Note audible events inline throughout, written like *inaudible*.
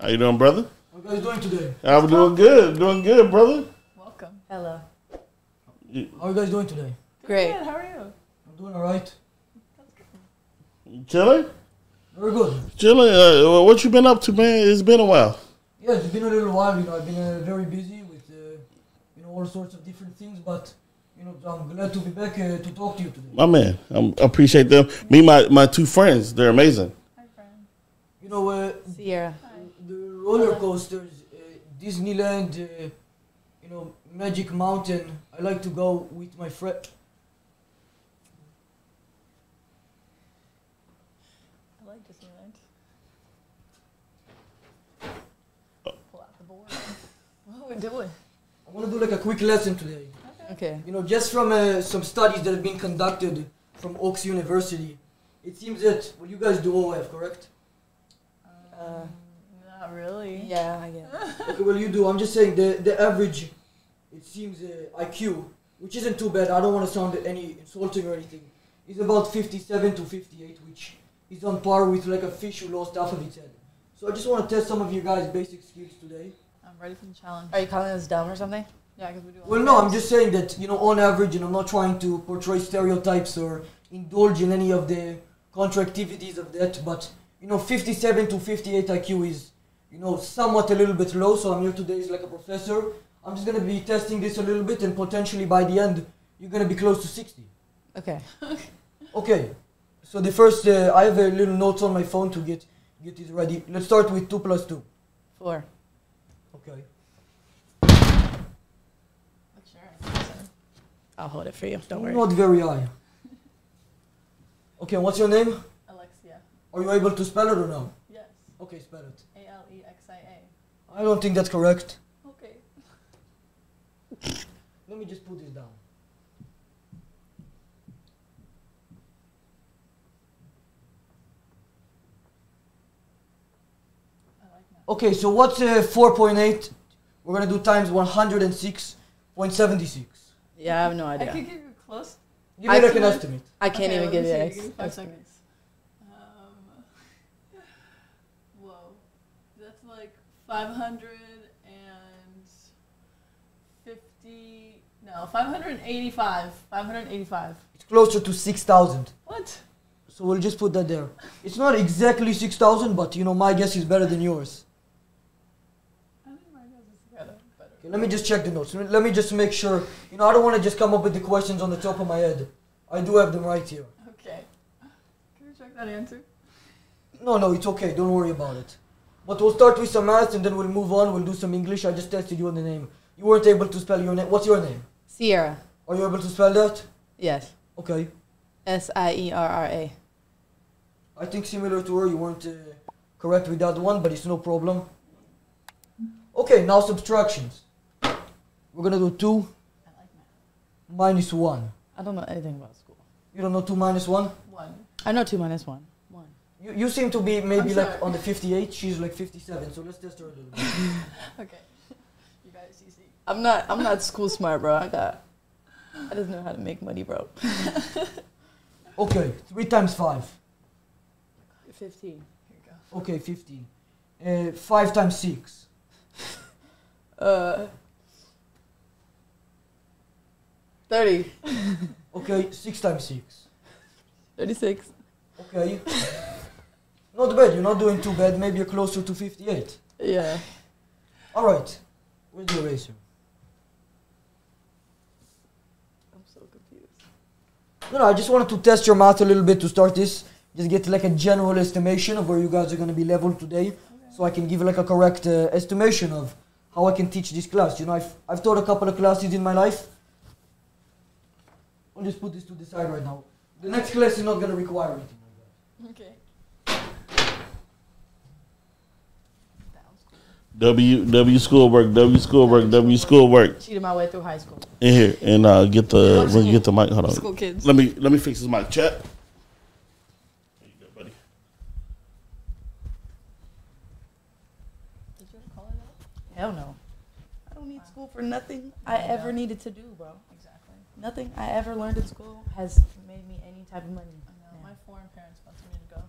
How you doing, brother? How you guys doing today? I'm doing good. Doing good, brother. Welcome. Hello. How are you guys doing today? Great. Good. How are you? I'm doing alright. You chilling? Very good. Chilling. Uh, what you been up to, man? It's been a while. Yeah, it's been a little while. You know, I've been uh, very busy with uh, you know all sorts of different things, but you know, I'm glad to be back uh, to talk to you today. My man, I'm, I appreciate them. Me, my my two friends, they're amazing. Hi, friend. You know, uh, Sierra. The roller coasters, uh, Disneyland, uh, you know, Magic Mountain. I like to go with my friend. I like Disneyland. Pull out the board. What are we doing? I want to do like a quick lesson today. Okay. You know, just from uh, some studies that have been conducted from Oaks University, it seems that well, you guys do OF, correct? Uh, Not really. yeah, I guess. Okay, well you do. I'm just saying the the average, it seems uh, IQ, which isn't too bad. I don't want to sound any insulting or anything. Is about 57 to 58, which is on par with like a fish who lost half of its head. So I just want to test some of you guys' basic skills today. I'm ready for the challenge. Are you calling us dumb or something? Yeah, because we do. Well, no, I'm just saying that you know, on average, and I'm not trying to portray stereotypes or indulge in any of the contractivities of that, but you know, 57 to 58 IQ is you know somewhat a little bit low. So I'm here today as like a professor. I'm just gonna be testing this a little bit, and potentially by the end, you're gonna be close to 60. Okay. *laughs* Okay. So the first, uh, I have a little notes on my phone to get get this ready. Let's start with two plus two. Four. Okay. What's? I'll hold it for you. Don't worry. Not very high. *laughs* Okay. What's your name? Alexia. Are you able to spell it or no? Yes. Okay, spell it. A L E X I A. I don't think that's correct. Okay. *laughs* Let me just put this down. I like that. Okay, so what's uh, 4.8? We're gonna do times 106.76. Yeah, I have no I idea. could give you close. Give me I like an can- estimate. I can't Okay, even give you an Give five estimate. 550. No, 585. 585. It's closer to 6,000. What? So we'll just put that there. It's not exactly 6,000, but you know, my guess is better than yours. I think my guess is better. Let me just check the notes. Let me just make sure. You know, I don't want to just come up with the questions on the top of my head. I do have them right here. Okay. Can you check that answer? No, no, it's okay. Don't worry about it. But we'll start with some math, and then we'll move on. We'll do some English. I just tested you on the name. You weren't able to spell your name. What's your name? Sierra. Are you able to spell that? Yes. Okay. S I E R R A. I think similar to her, you weren't uh, correct with that one, but it's no problem. Okay, now subtractions. We're gonna do 2 like minus 1. I don't know anything about school. You don't know 2 minus 1? 1. I know 2 minus 1. You, you seem to be maybe I'm like sorry. on the 58, she's like 57, so let's test her a little bit. *laughs* Okay. You guys, you see. I'm not. I'm not school smart, bro. I got. I just know how to make money, bro. *laughs* Okay, 3 times 5. Fifteen. Here you go. Okay, 15. Uh, 5 times 6. *laughs* Uh. Thirty. Okay, 6 times 6. Thirty-six. Okay. not bad, you're not doing too bad. Maybe you're closer to 58. Yeah. Alright. Where's the eraser? I'm so confused. No, no, I just wanted to test your math a little bit to start this. Just get like a general estimation of where you guys are going to be leveled today. So I can give like a correct uh, estimation of how I can teach this class. You know, I've, I've taught a couple of classes in my life. I'll just put this to the side right now. The next class is not going to require anything. Okay. W W schoolwork, W schoolwork, W schoolwork. Cheated my way through high school. In here and uh, get the What when you get the mic. Hold on. School kids. Let me let me fix this mic. Chat. There you go, buddy. Did you call it out? Hell no. I don't need school for nothing I ever needed to do, bro. Exactly. Nothing I ever learned in school has made me any type of money. Foreign parents wanted me to go.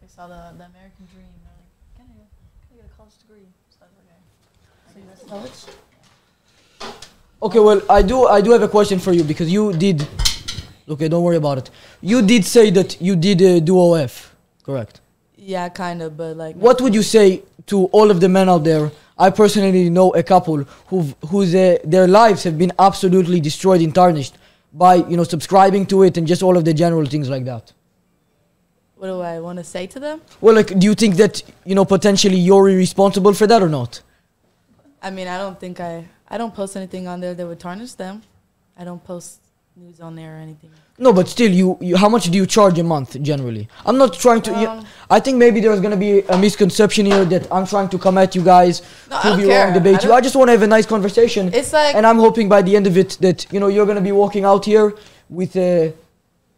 they saw the, the American dream. They're like, can I go? get a college degree, so that's okay. So you went to college? Okay, well, I do I do have a question for you because you did. Okay, don't worry about it. You did say that you did uh, do OF, correct? Yeah, kind of, but like. What would you say to all of the men out there? I personally know a couple who've, whose uh, their lives have been absolutely destroyed and tarnished by you know subscribing to it and just all of the general things like that. What do I want to say to them? Well, like, do you think that you know potentially you're responsible for that or not? I mean, I don't think I. I don't post anything on there that would tarnish them. I don't post news on there or anything. No, but still, you, you how much do you charge a month generally? I'm not trying to. you- Um, I think maybe there's gonna be a misconception here that I'm trying to come at you guys, No, I prove you care. wrong, debate I you. I just want to have a nice conversation, It's like. and I'm hoping by the end of it that you know you're gonna be walking out here with a,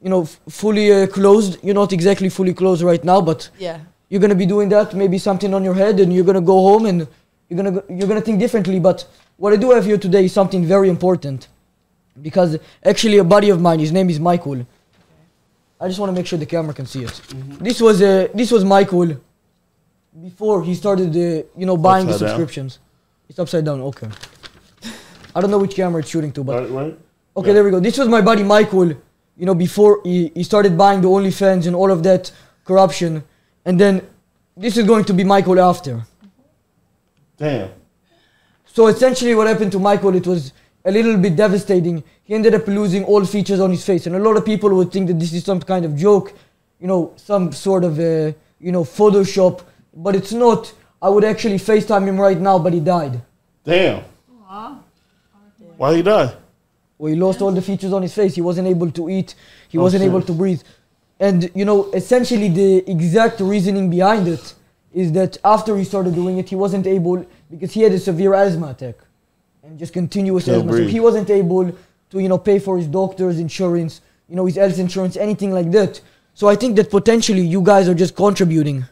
you know, f- fully uh, closed. You're not exactly fully closed right now, but yeah. you're gonna be doing that. Maybe something on your head, and you're gonna go home and you're gonna go, you're gonna think differently. But what I do have here today is something very important, because actually a buddy of mine, his name is Michael. I just want to make sure the camera can see it. This was uh, this was Michael before he started uh, you know buying the Upside down? subscriptions. It's upside down. Okay. I don't know which camera it's shooting to, but Right, right? Okay, Yeah. there we go. This was my buddy Michael. You know, before he, he started buying the OnlyFans and all of that corruption, and then this is going to be Michael after. Damn. So essentially, what happened to Michael, it was a little bit devastating. He ended up losing all features on his face, and a lot of people would think that this is some kind of joke, you know, some sort of uh, you know Photoshop, but it's not. I would actually FaceTime him right now, but he died. Damn. Wow. Why he died? Well, he lost all the features on his face. He wasn't able to eat. He Oh, wasn't shit. able to breathe. And you know, essentially, the exact reasoning behind it is that after he started doing it, he wasn't able because he had a severe asthma attack and just continuous Can't asthma. So he wasn't able to you know pay for his doctor's insurance, you know, his health insurance, anything like that. So I think that potentially you guys are just contributing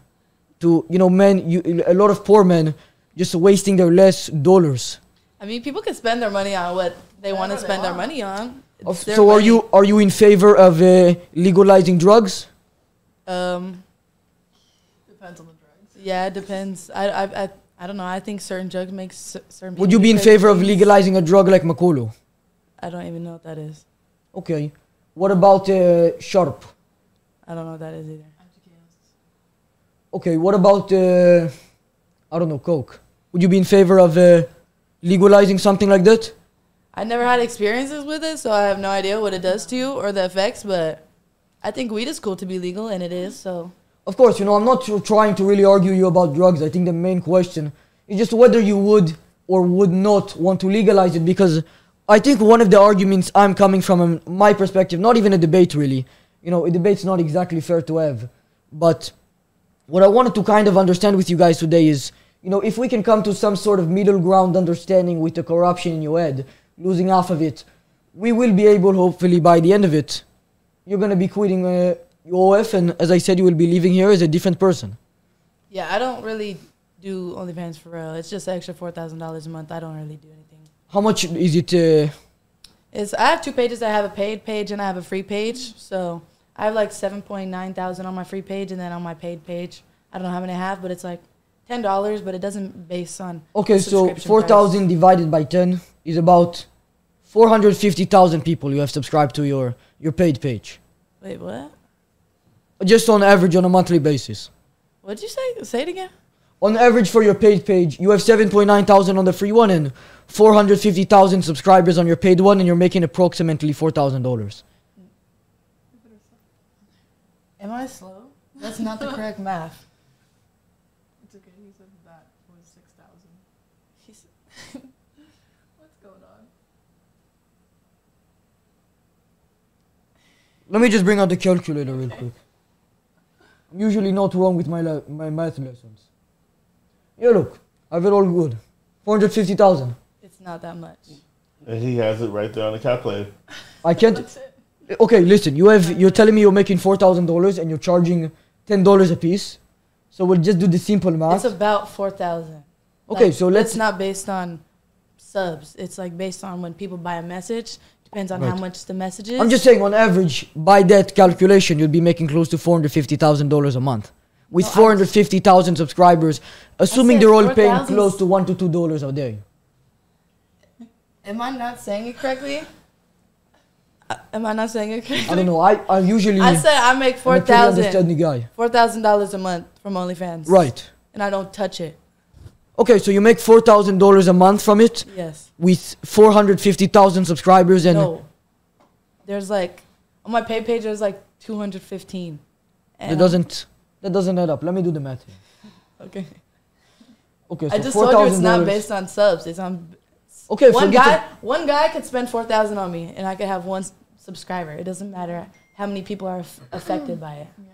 to you know men, you, a lot of poor men just wasting their less dollars. I mean, people can spend their money on what they want to spend their money on. Of- their so are you are you in favor of uh, legalizing drugs? Um. Depends on the drugs. Yeah, it depends. I, I, I, I don't know. I think certain drugs make cer- certain. Would you be in favor of legalizing a drug like Makolo? I don't even know what that is. Okay. What about uh, Sharp? I don't know what that is either. Okay. What about uh, I don't know Coke? Would you be in favor of uh, legalizing something like that? I never had experiences with it, so I have no idea what it does to you or the effects. But I think weed is cool to be legal, and it is. So Of course, you know I'm not tr- trying to really argue you about drugs. I think the main question is just whether you would or would not want to legalize it because I think one of the arguments I'm coming from my perspective, not even a debate really. You know, a debate's not exactly fair to have, but what I wanted to kind of understand with you guys today is, you know, if we can come to some sort of middle ground understanding with the corruption in your head, losing half of it, we will be able, hopefully, by the end of it, you're gonna be quitting uh, OF, and as I said, you will be leaving here as a different person. yeah, I don't really do OnlyFans for real. It's just extra four thousand dollars a month. I don't really do anything. How much is it? Uh, It's I have two pages. I have a paid page and I have a free page. So I have like seven point nine thousand on my free page, and then on my paid page, I don't know how many I have, but it's like ten dollars. But it doesn't base on okay, so four divided by ten is about four hundred fifty thousand people you have subscribed to your your paid page, Wait, what? Just on average on a monthly basis. What'd you say? Say it again. On average for your paid page, you have seven point nine thousand on the free one and four hundred fifty thousand subscribers on your paid one, and you're making approximately four thousand dollars. Am I slow? That's not the correct math. It's okay. He said that was six thousand. He's- *laughs* What's going on? Let me just bring out the calculator real quick. I'm usually not wrong with my le- my math lessons. Yeah, look, I have it all good. Four hundred fifty thousand. It's not that much. And he has it right there on the calculator. I can't. That's it. Okay, listen. You have. You're telling me you're making four thousand dollars and you're charging ten dollars a piece. So we'll just do the simple math. It's about four thousand. Okay, so let's- It's not based on subs. It's like based on when people buy a message. Depends on how much the message is. I'm just saying, on average, by that calculation, you'd be making close to four hundred fifty thousand dollars a month. with No, I- 450,000 subscribers, assuming they're all paying 4,000 close to one to two dollars a day. Am I not saying it correctly? Uh, Am I not saying it correctly? I don't know. I, I usually I said I make I'm four a pretty thousand understanding guy. four thousand dollars a month from OnlyFans. Right. And I don't touch it. Okay, so you make four thousand dollars a month from it Yes. with 450,000 subscribers and no. There's like on my pay page there's like two hundred fifteen. that doesn't that doesn't add up. Let me do the math. here. Okay. Okay, so I just told you it's not based on subs. It's on Okay, one guy. it. One guy could spend four thousand on me, and I could have one s- subscriber. It doesn't matter how many people are f- affected by it. Yeah.